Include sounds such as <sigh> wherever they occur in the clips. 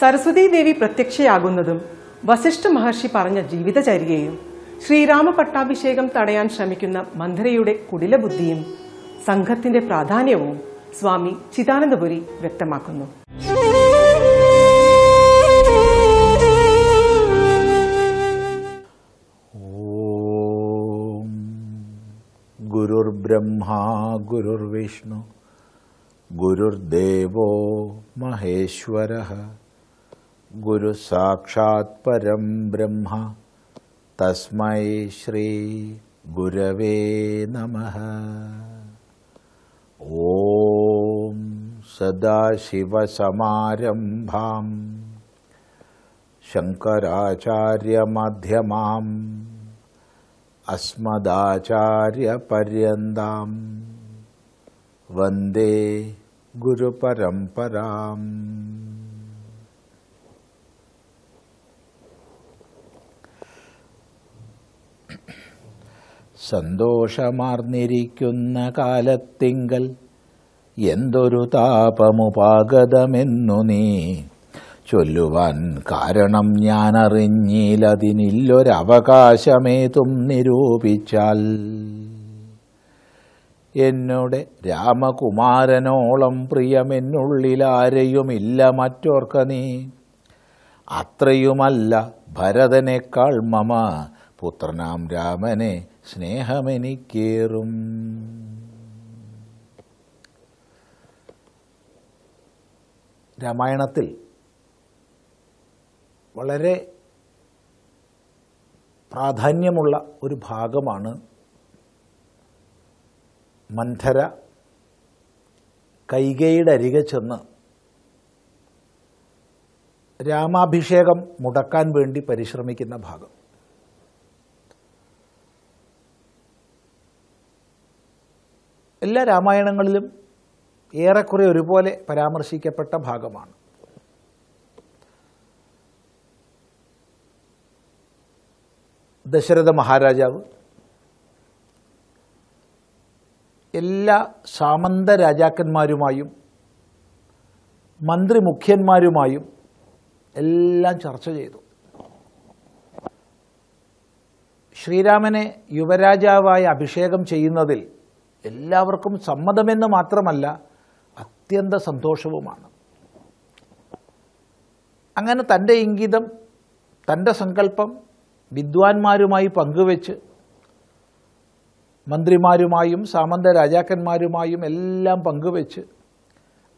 സരസ്വതീ ദേവി പ്രത്യക്ഷയാകുന്നതും വസിഷ്ഠ മഹർഷി പറഞ്ഞ ജീവിതചര്യയും ശ്രീരാമ പട്ടാഭിഷേകം തടയാൻ ശ്രമിക്കുന്ന മന്ധരയുടെ കുടിലബുദ്ധിയും സംഘത്തിന്റെ പ്രാധാന്യവും സ്വാമി ചിദാനന്ദപുരി വ്യക്തമാക്കുന്നു. ഗുരുർബ്രഹ്മാ ഗുരുർവിഷ്ണു ഗുരുർദേവോ മഹേശ്വര गुरुसाक्षात् परं ब्रह्म। तस्मै श्रीगुरवे नमः। ॐ सदाशिवसमारम्भां शङ्कराचार्यमध्यमाम्। अस्मदाचार्यपर्यन्तां वन्दे गुरुपरम्पराम्। സന്തോഷമാർന്നിരിക്കുന്ന കാലത്തിങ്കൽ. എന്തൊരു താപമുപാഗതമെന്നു നീ. ചൊല്ലുവാൻ കാരണം ഞാൻ അറിഞ്ഞില്ലതിനില്ലൊരവകാശമേതും നിരൂപിച്ചാൽ. എന്നോട് രാമകുമാരനോളം പ്രിയമെന്നുള്ളിലാരെയുമില്ല മറ്റോർക്ക നീ. അത്രയുമല്ല ഭരതനേക്കാൾ മമ. പുത്രനാം രാമനെ സ്നേഹമെനിക്കേറും. രാമായണത്തിൽ വളരെ പ്രാധാന്യമുള്ള ഒരു ഭാഗമാണ് മന്ധര കൈകയുടെ അരികെ ചെന്ന് രാമാഭിഷേകം മുടക്കാൻ വേണ്ടി പരിശ്രമിക്കുന്ന ഭാഗം. എല്ലാ രാമായണങ്ങളിലും ഏറെക്കുറെ ഒരുപോലെ പരാമർശിക്കപ്പെട്ട ഭാഗമാണ്. ദശരഥ മഹാരാജാവ് എല്ലാ സാമന്ത രാജാക്കന്മാരുമായും മന്ത്രി മുഖ്യന്മാരുമായും എല്ലാം ചർച്ച ചെയ്തു. ശ്രീരാമനെ യുവരാജാവായി അഭിഷേകം ചെയ്യുന്നതിൽ എല്ലാവർക്കും സമ്മതമെന്ന് മാത്രമല്ല അത്യന്ത സന്തോഷവുമാണ്. അങ്ങനെ തന്റെ ഇംഗിതം തന്റെ സങ്കല്പം വിദ്വാൻമാരുമായി പങ്കുവെച്ച് മന്ത്രിമാരുമായും സാമന്ത രാജാക്കന്മാരുമായും എല്ലാം പങ്കുവെച്ച്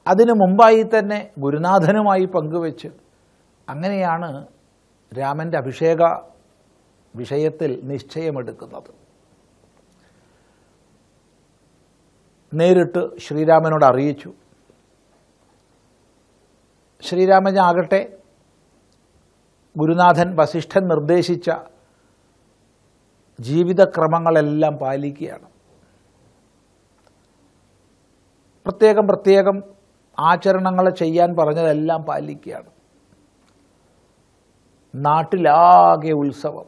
അതിനു മുമ്പായി തന്നെ ഗുരുനാഥനുമായി പങ്കുവെച്ച് അങ്ങനെയാണ് രാമന്റെ അഭിഷേക വിഷയത്തിൽ നിശ്ചയമെടുക്കുന്നത്. നേരിട്ട് ശ്രീരാമനോട് അറിയിച്ചു. ശ്രീരാമനാകട്ടെ ഗുരുനാഥൻ വസിഷ്ഠൻ നിർദ്ദേശിച്ച ജീവിതക്രമങ്ങളെല്ലാം പാലിക്കുകയാണ്. പ്രത്യേകം പ്രത്യേകം ആചരണങ്ങൾ ചെയ്യാൻ പറഞ്ഞതെല്ലാം പാലിക്കുകയാണ്. നാട്ടിലാകെ ഉത്സവം.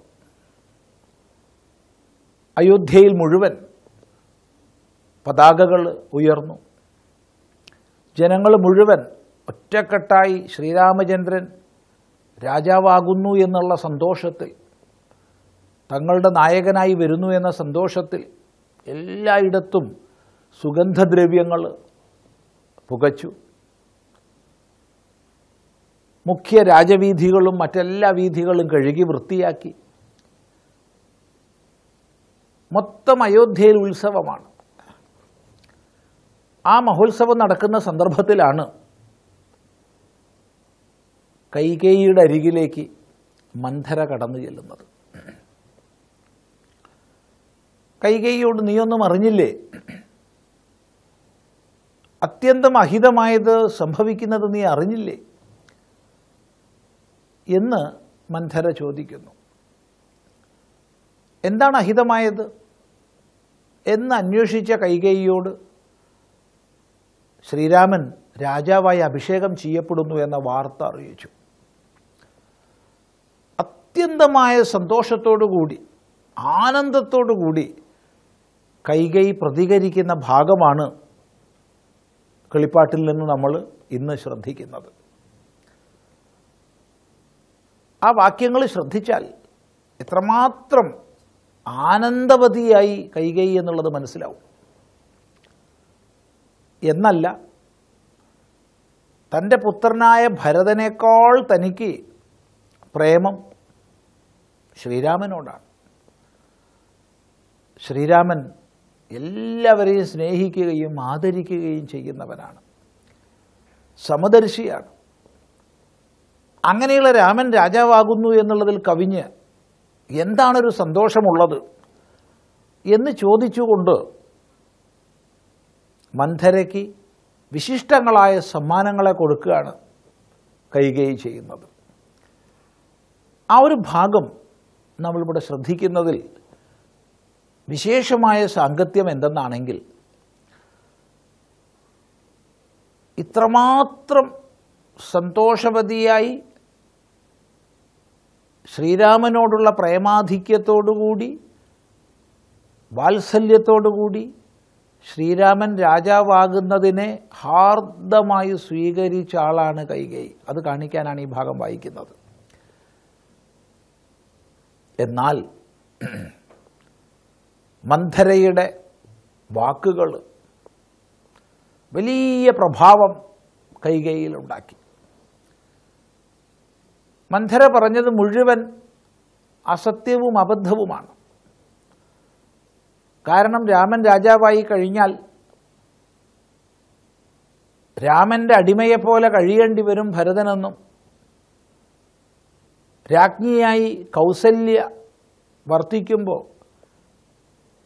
അയോധ്യയിൽ മുഴുവൻ പതാകകൾ ഉയർന്നു. ജനങ്ങൾ മുഴുവൻ ഒറ്റക്കെട്ടായി ശ്രീരാമചന്ദ്രൻ രാജാവാകുന്നു എന്നുള്ള സന്തോഷത്തിൽ തങ്ങളുടെ നായകനായി വരുന്നു എന്ന സന്തോഷത്തിൽ എല്ലായിടത്തും സുഗന്ധദ്രവ്യങ്ങൾ പുകച്ചു. മുഖ്യ രാജവീഥികളും മറ്റെല്ലാ വീഥികളും കഴുകി വൃത്തിയാക്കി. മൊത്തം അയോധ്യയിൽ ഉത്സവമാണ്. ആ മഹോത്സവം നടക്കുന്ന സന്ദർഭത്തിലാണ് കൈകേയിയുടെ അരികിലേക്ക് മന്ധര കടന്നു ചെല്ലുന്നത്. കൈകേയിയോട് നീയൊന്നും അറിഞ്ഞില്ലേ? അത്യന്തം അഹിതമായത് സംഭവിക്കുന്നത് നീ അറിഞ്ഞില്ലേ? എന്ന് മന്ധര ചോദിക്കുന്നു. എന്താണ് അഹിതമായത്? എന്ന് അന്വേഷിച്ച കൈകേയിയോട് ശ്രീരാമൻ രാജാവായി അഭിഷേകം ചെയ്യപ്പെടുന്നു എന്ന വാർത്ത അറിയിച്ചു. അത്യന്തമായ സന്തോഷത്തോടുകൂടി ആനന്ദത്തോടുകൂടി കൈകൈ പ്രതികരിക്കുന്ന ഭാഗമാണ് കളിപ്പാട്ടിൽ നിന്ന് നമ്മൾ ഇന്ന് ശ്രദ്ധിക്കുന്നത്. ആ വാക്യങ്ങൾ ശ്രദ്ധിച്ചാൽ എത്രമാത്രം ആനന്ദവതിയായി കൈകൈ എന്നുള്ളത് മനസ്സിലാവും. എന്നല്ല. തന്റെ പുത്രനായ ഭരതനേക്കാൾ തനിക്ക് പ്രേമം ശ്രീരാമനോടാണ്. ശ്രീരാമൻ എല്ലാവരെയും സ്നേഹിക്കുകയും ആദരിക്കുകയും ചെയ്യുന്നവനാണ്. സമദർശിയാണ്. അങ്ങനെയുള്ള രാമൻ രാജാവാകുന്നു എന്നുള്ളതിൽ കവിഞ്ഞ് എന്താണൊരു സന്തോഷമുള്ളത് എന്ന് ചോദിച്ചുകൊണ്ട് മന്ധരയ്ക്ക് വിശിഷ്ടങ്ങളായ സമ്മാനങ്ങളെ കൊടുക്കുകയാണ് കൈകൈ ചെയ്യുന്നത്. ആ ഒരു ഭാഗം നമ്മളിവിടെ ശ്രദ്ധിക്കുന്നതിൽ വിശേഷമായ സാങ്കത്യം എന്തെന്നാണെങ്കിൽ ഇത്രമാത്രം സന്തോഷവതിയായി ശ്രീരാമനോടുള്ള പ്രേമാധിക്യത്തോടുകൂടി വാത്സല്യത്തോടുകൂടി ശ്രീരാമൻ രാജാവാകുന്നതിനെ ഹാർദമായി സ്വീകരിച്ച ആളാണ് കൈകൈ. അത് കാണിക്കാനാണ് ഈ ഭാഗം വായിക്കുന്നത്. എന്നാൽ <clears throat> മന്ധരയുടെ വാക്കുകൾ വലിയ പ്രഭാവം കൈകൈയിലുണ്ടാക്കി മന്ധര പറഞ്ഞത് മുഴുവൻ അസത്യവും അബദ്ധവുമാണ്. കാരണം രാമൻ രാജാവായി കഴിഞ്ഞാൽ രാമന്റെ അടിമയെപ്പോലെ കഴിയേണ്ടി വരും ഭരതനെന്നും. രാജ്ഞിയായി കൗസല്യ വർത്തിക്കുമ്പോൾ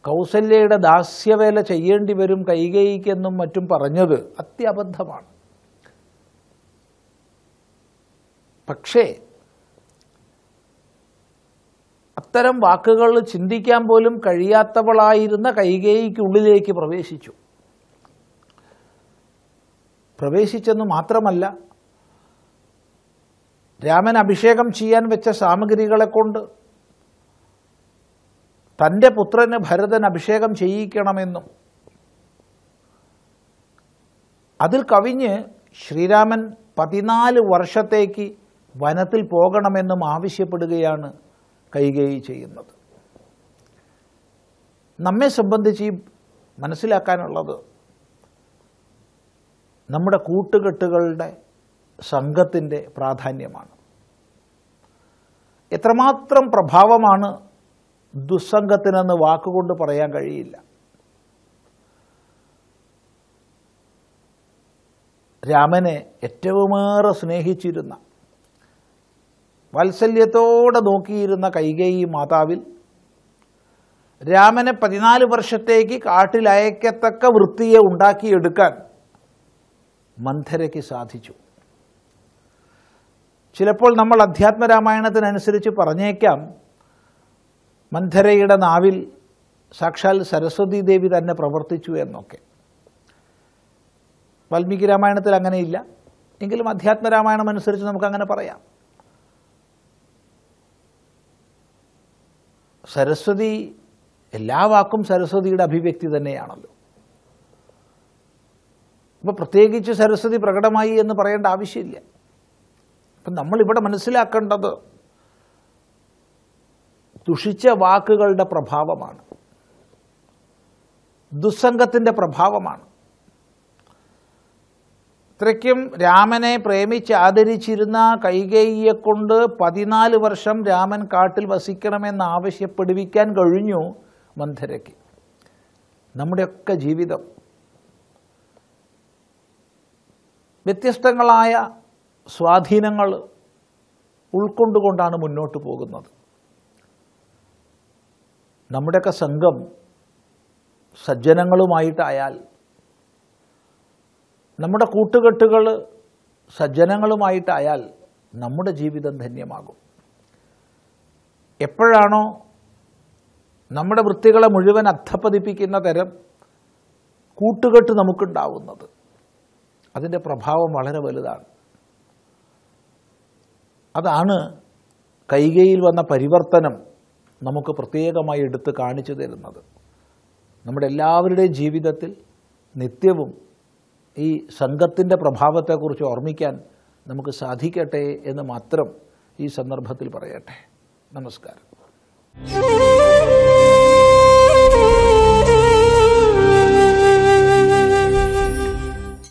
കൗസല്യയുടെ ദാസ്യവേല ചെയ്യേണ്ടി വരും കൈകേയിക്കെന്നും മറ്റും പറഞ്ഞത് അത്യബദ്ധമാണ്. പക്ഷേ അത്തരം വാക്കുകൾ ചിന്തിക്കാൻ പോലും കഴിയാത്തവളായിരുന്ന കൈകേയിക്കുള്ളിലേക്ക് പ്രവേശിച്ചു. പ്രവേശിച്ചെന്ന് മാത്രമല്ല രാമൻ അഭിഷേകം ചെയ്യാൻ വെച്ച സാമഗ്രികളെ കൊണ്ട് തന്റെ പുത്രന് ഭരതൻ അഭിഷേകം ചെയ്യിക്കണമെന്നും അതിൽ കവിഞ്ഞ് ശ്രീരാമൻ പതിനാല് വർഷത്തേക്ക് വനത്തിൽ പോകണമെന്നും ആവശ്യപ്പെടുകയാണ് കൈകേയി ചെയ്യുന്നത്. നമ്മെ സംബന്ധിച്ച് ഈ മനസ്സിലാക്കാനുള്ളത് നമ്മുടെ കൂട്ടുകെട്ടുകളുടെ സംഘത്തിന്റെ പ്രാധാന്യമാണ്. എത്രമാത്രം പ്രഭാവമാണ് ദുസ്സംഗത്തിനെന്ന് വാക്കുകൊണ്ട് പറയാൻ കഴിയില്ല. രാമനെ ഏറ്റവുമേറെ സ്നേഹിച്ചിരുന്ന വാത്സല്യത്തോടെ നോക്കിയിരുന്ന കൈകേയി മാതാവിൽ രാമനെ പതിനാല് വർഷത്തേക്ക് കാട്ടിലയക്കത്തക്ക വൃത്തിയെ ഉണ്ടാക്കിയെടുക്കാൻ മന്ധരയ്ക്ക് സാധിച്ചു. ചിലപ്പോൾ നമ്മൾ അധ്യാത്മരാമായണത്തിനനുസരിച്ച് പറഞ്ഞേക്കാം മന്ധരയുടെ നാവിൽ സാക്ഷാൽ സരസ്വതി ദേവി തന്നെ പ്രവർത്തിച്ചു എന്നൊക്കെ. വാൽമീകി രാമായണത്തിൽ അങ്ങനെയില്ല. എങ്കിലും അധ്യാത്മരാമായണം അനുസരിച്ച് നമുക്കങ്ങനെ പറയാം. സരസ്വതി എല്ലാ വാക്കും സരസ്വതിയുടെ അഭിവ്യക്തി തന്നെയാണല്ലോ. അപ്പോൾ പ്രത്യേകിച്ച് സരസ്വതി പ്രകടമായി എന്ന് പറയേണ്ട ആവശ്യമില്ല. അപ്പം നമ്മളിവിടെ മനസ്സിലാക്കേണ്ടത് ദുഷിച്ച വാക്കുകളുടെ പ്രഭാവമാണ്. ദുസ്സംഗത്തിന്റെ പ്രഭാവമാണ്. ഇത്രയ്ക്കും രാമനെ പ്രേമിച്ച് ആദരിച്ചിരുന്ന കൈകേയിയെക്കൊണ്ട് പതിനാല് വർഷം രാമൻ കാട്ടിൽ വസിക്കണമെന്ന് ആവശ്യപ്പെടുവിക്കാൻ കഴിഞ്ഞു മന്ധരയ്ക്ക്. നമ്മുടെയൊക്കെ ജീവിതം വ്യത്യസ്തങ്ങളായ സ്വാധീനങ്ങൾ ഉൾക്കൊണ്ടുകൊണ്ടാണ് മുന്നോട്ട് പോകുന്നത്. നമ്മുടെയൊക്കെ സംഘം സജ്ജനങ്ങളുമായിട്ടായാൽ നമ്മുടെ കൂട്ടുകെട്ടുകൾ സജ്ജനങ്ങളുമായിട്ടായാൽ നമ്മുടെ ജീവിതം ധന്യമാകും. എപ്പോഴാണോ നമ്മുടെ വൃത്തികളെ മുഴുവൻ അധപ്പതിപ്പിക്കുന്ന തരം കൂട്ടുകെട്ട് നമുക്കുണ്ടാവുന്നത്. അതിന്റെ പ്രഭാവം വളരെ വലുതാണ്. അതാണ് കൈകയിൽ വന്ന പരിവർത്തനം നമുക്ക് പ്രത്യേകമായി എടുത്ത് കാണിച്ചു തരുന്നത്. നമ്മുടെ എല്ലാവരുടെയും ജീവിതത്തിൽ നിത്യവും ഈ സംഘത്തിന്റെ പ്രഭാവത്തെക്കുറിച്ച് ഓർമ്മിക്കാൻ നമുക്ക് സാധിക്കട്ടെ എന്ന് മാത്രം ഈ സന്ദർഭത്തിൽ പറയട്ടെ. നമസ്കാരം.